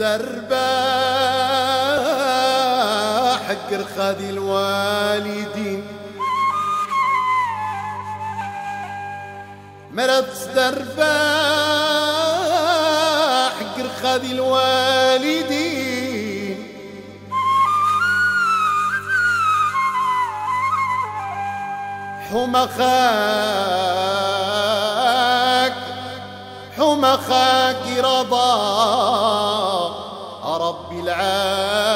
الدربة. حق الخادي الوالدين. مرض ذربة حق الخادي الوالدين. حمى خاك حمى خاك رضاك العالمين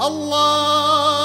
الله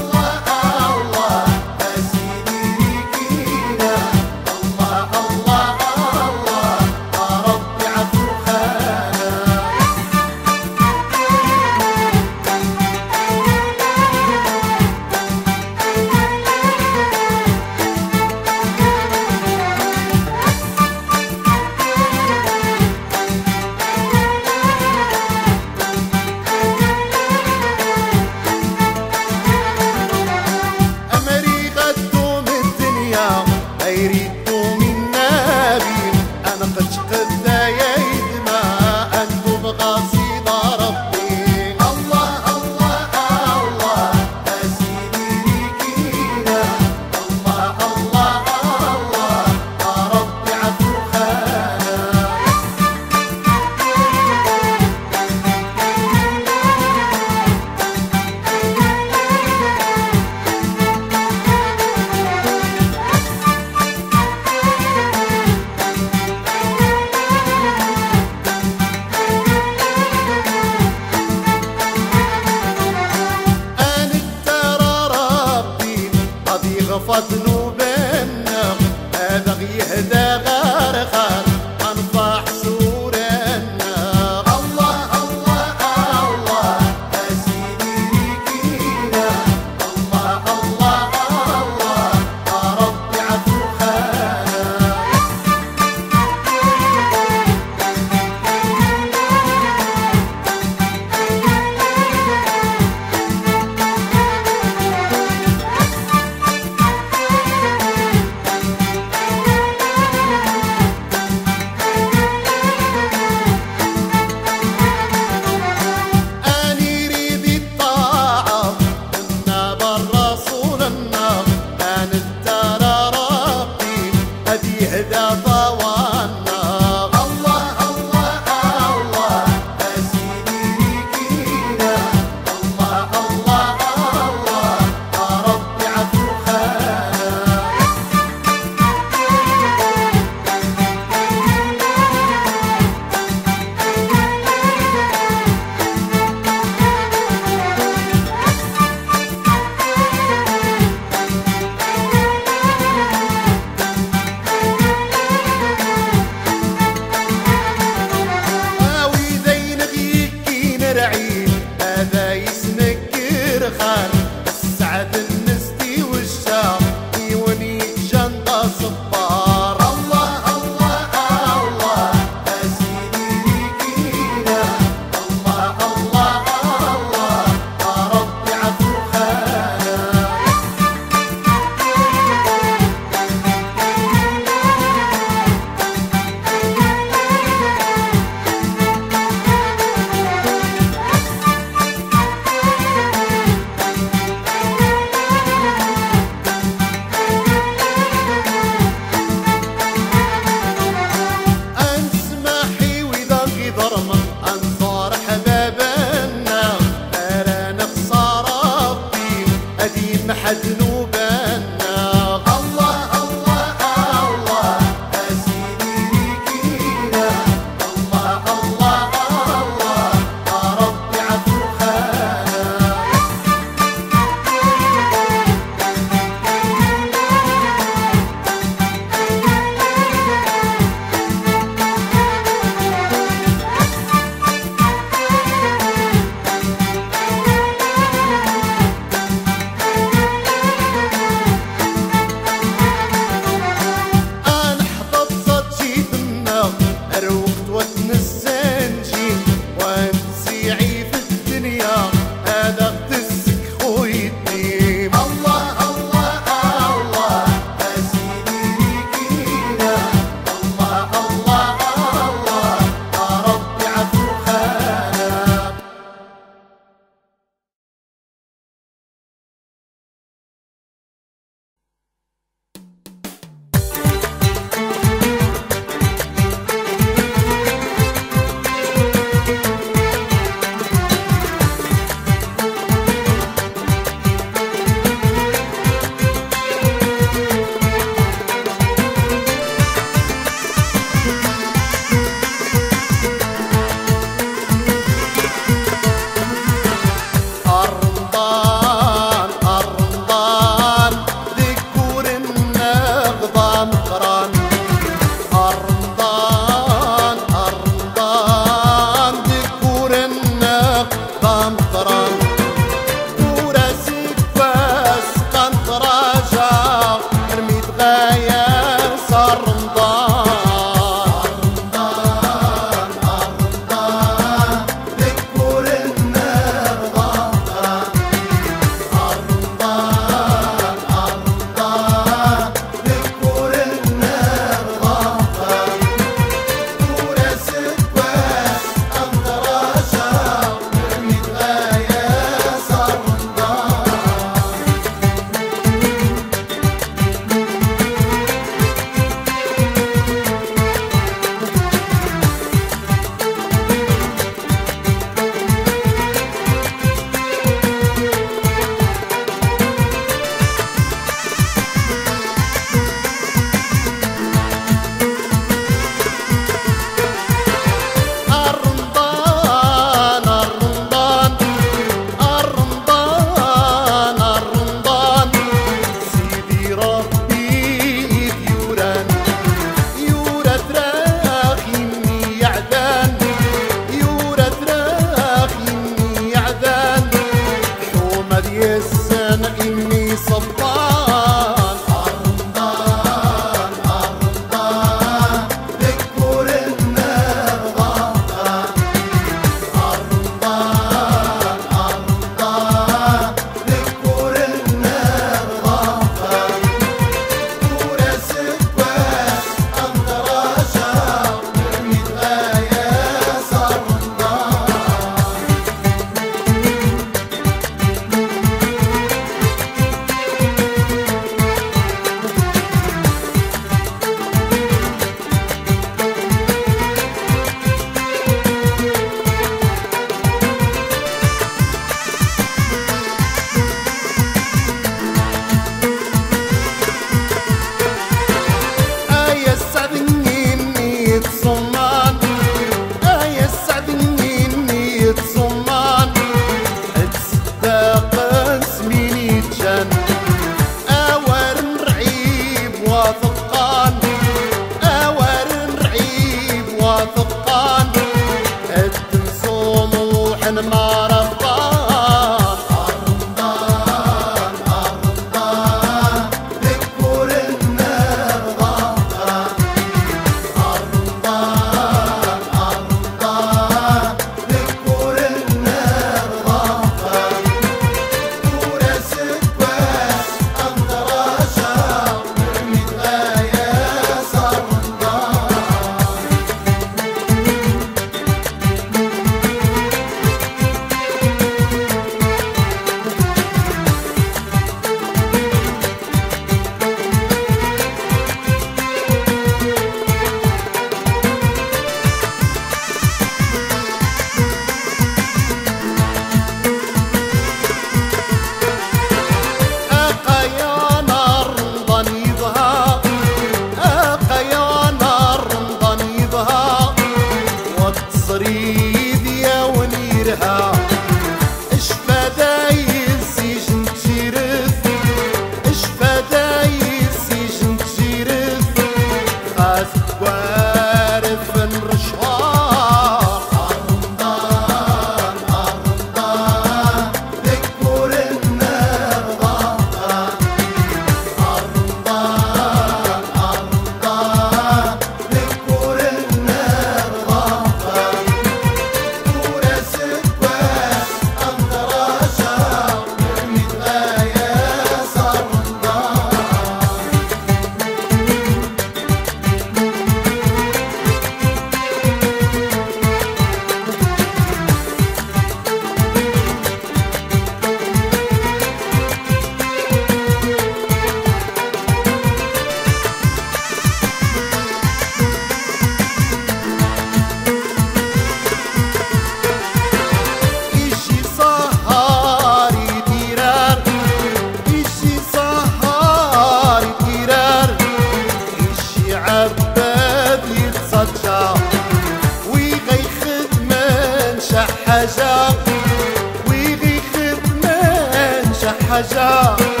Africa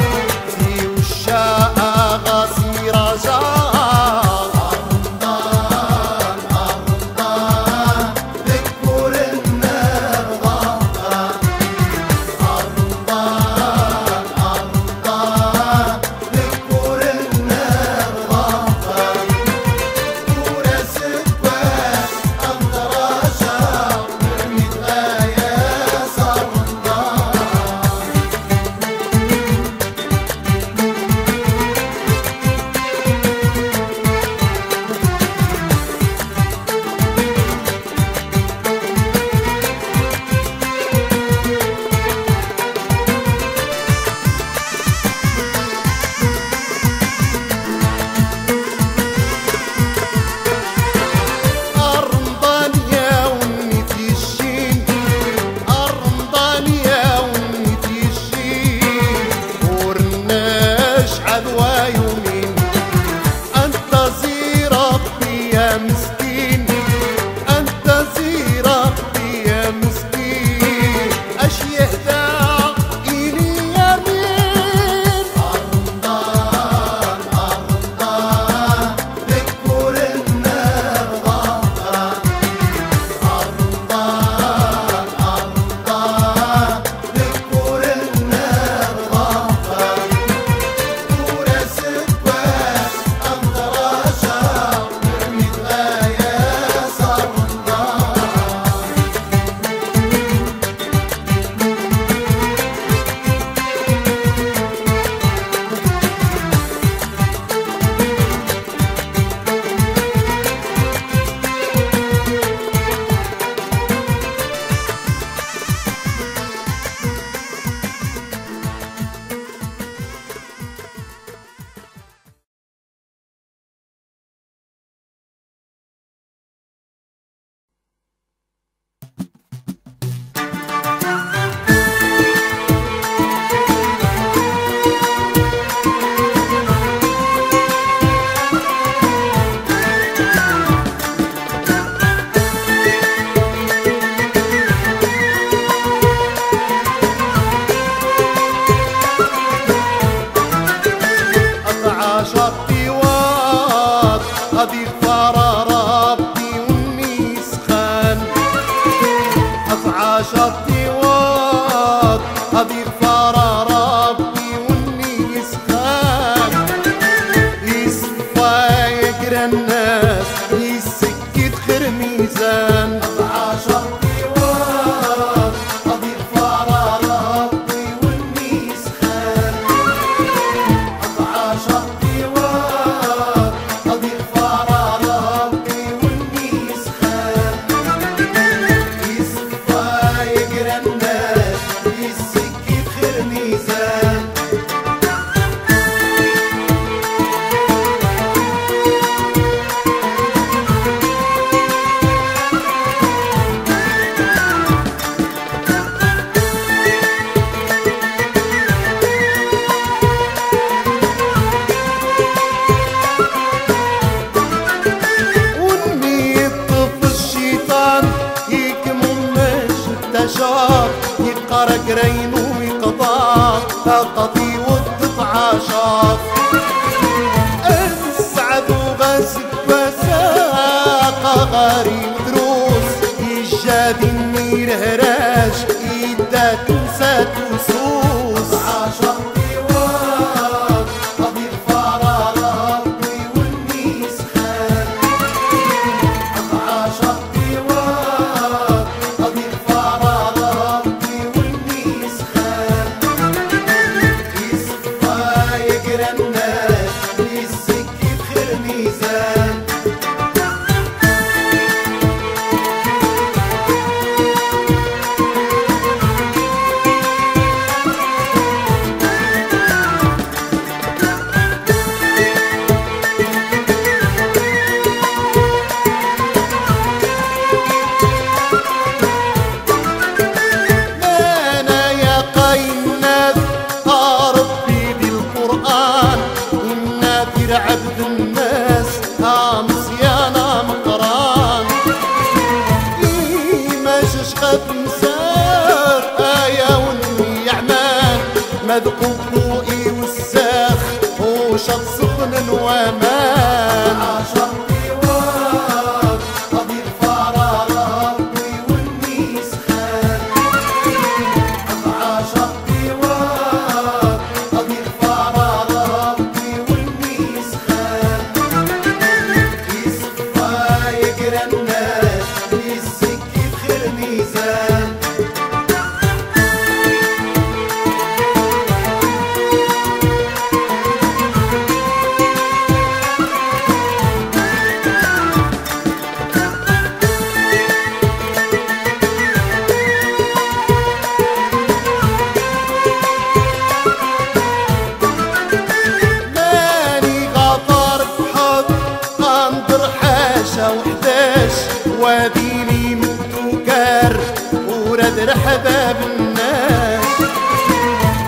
خمسة وحداش واديني متوكر ورد رحبة بالناس.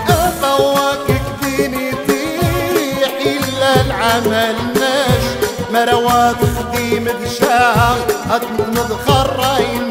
أطواك كديني تيح إلا العمل ناش. مروات خديم بشاع أتمنى رأينا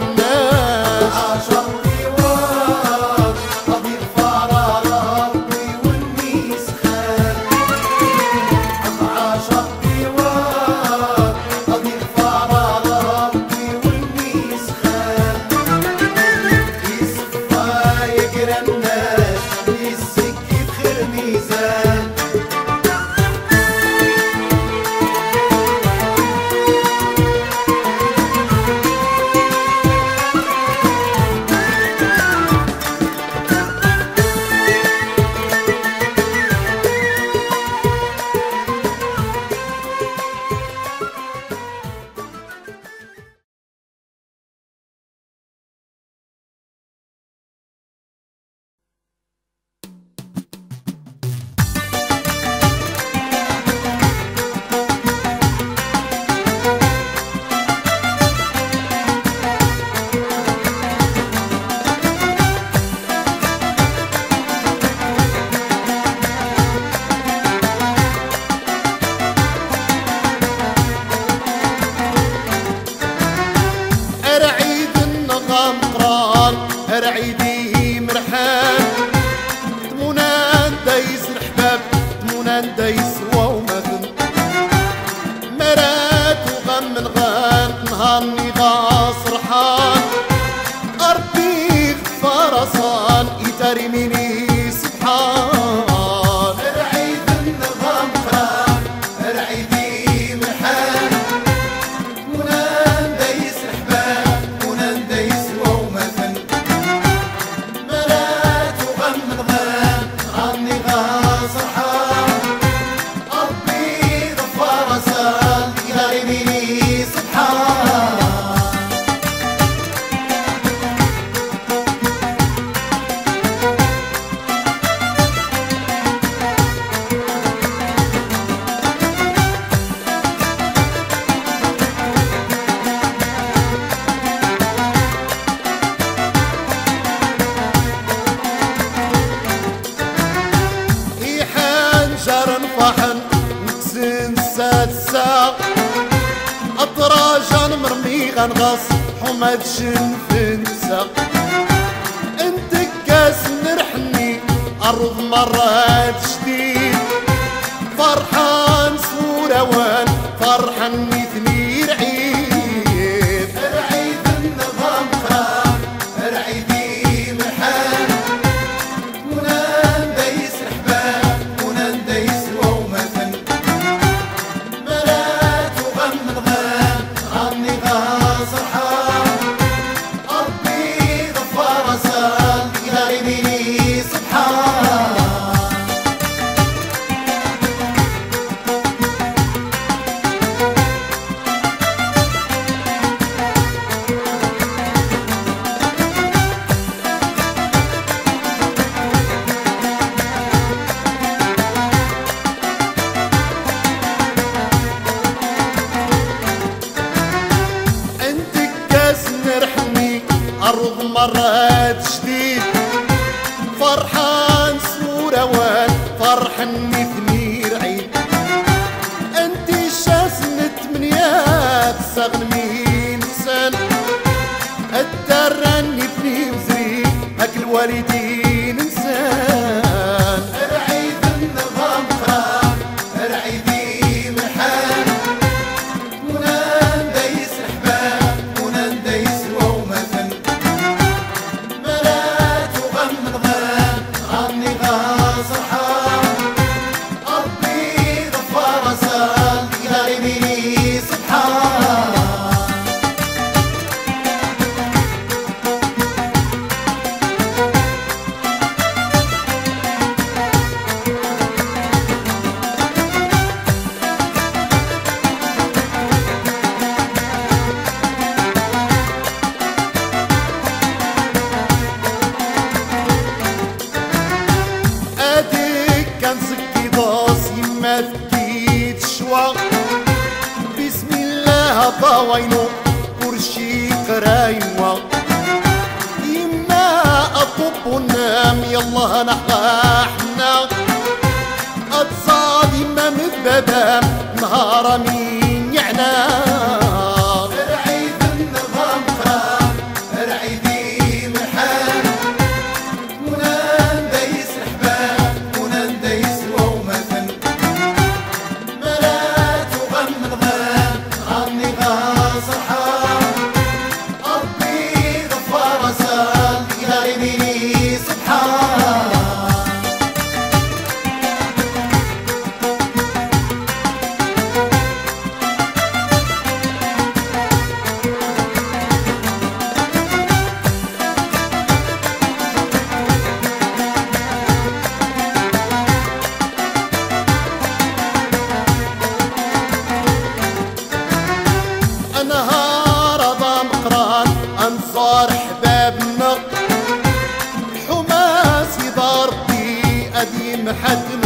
حد